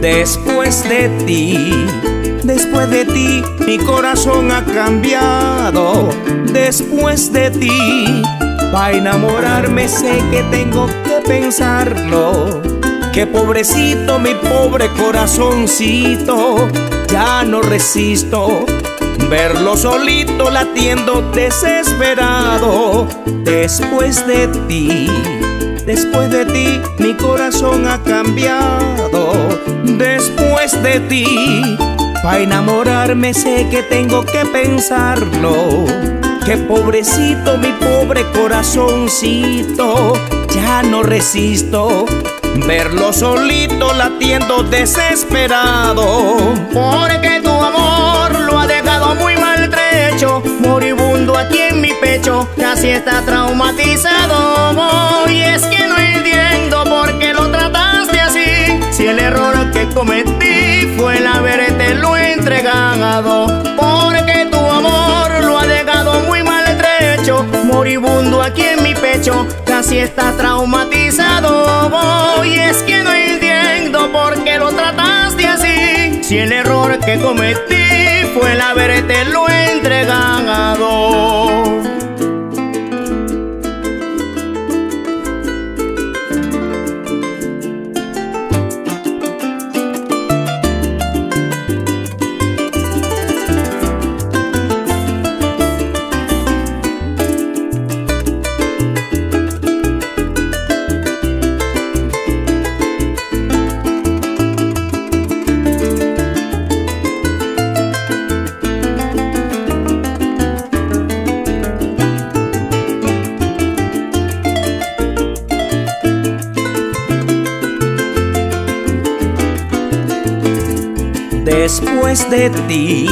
Después de ti, después de ti, mi corazón ha cambiado. Después de ti, para enamorarme sé que tengo que pensarlo. Que pobrecito mi pobre corazoncito, ya no resisto verlo solito latiendo desesperado después de ti. Después de ti mi corazón ha cambiado. Después de ti, para enamorarme sé que tengo que pensarlo. Que pobrecito mi pobre corazoncito, ya no resisto verlo solito latiendo desesperado. Porque casi está traumatizado. Y es que no entiendo por qué lo trataste así, si el error que cometí fue el haberte lo entregado. Porque tu amor lo ha dejado muy maltrecho, moribundo aquí en mi pecho, casi está traumatizado. Y es que no entiendo por qué lo trataste así, si el error que cometí fue el haberte lo entregado. Después de ti,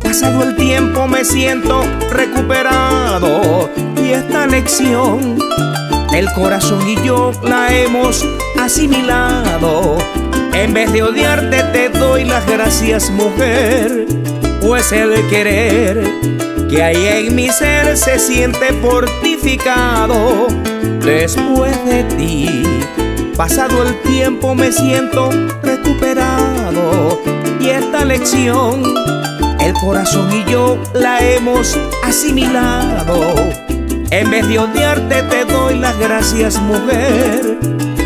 pasado el tiempo me siento recuperado y esta lección el corazón y yo la hemos asimilado. En vez de odiarte te doy las gracias mujer, pues el querer que hay en mi ser se siente fortificado. Después de ti, pasado el tiempo me siento recuperado y esta lección el corazón y yo la hemos asimilado. En vez de odiarte te doy las gracias mujer,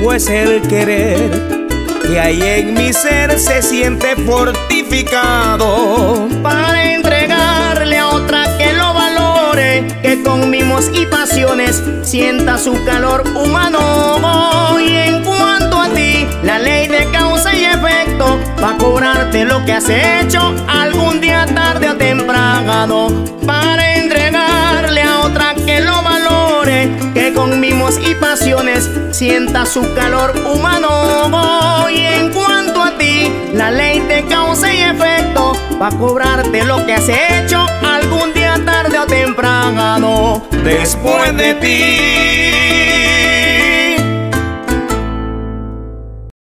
pues el querer que hay en mi ser se siente fortificado. para entregarle a otra que lo valore, que con mimos y pasiones sienta su calor humano. Y en cuanto a ti, la ley de causa y efecto va a cobrarte lo que has hecho algún día tarde o temprano. Para entregarle a otra que lo valore, que con mimos y pasiones sienta su calor humano. Y en cuanto a ti, la ley de causa y efecto va a cobrarte lo que has hecho algún día tarde o temprano. Después de ti